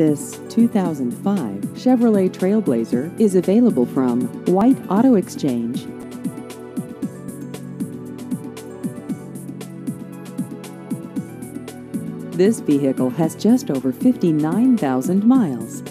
This 2005 Chevrolet Trailblazer is available from White Auto Exchange. This vehicle has just over 59,000 miles.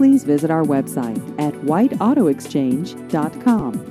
Please visit our website at whiteautoexchange.com.